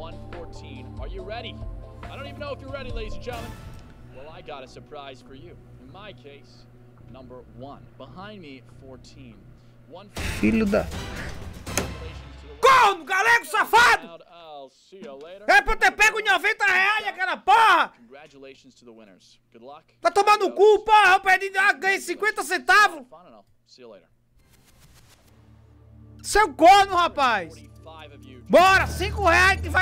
114. Are you ready? I don't even know if you're ready, ladies and gentlemen. Well, I got a surprise for you. In my case, number one. Behind me, 14. 114. Filho da. Corno, galego safado! É pra eu ter pego 90 reais aquela porra! Congratulations tomando. Good luck. Tá no cu, porra! Eu perdi, ah, ganhei 50 centavos! Seu corno, rapaz! Bora, 5 reais que vai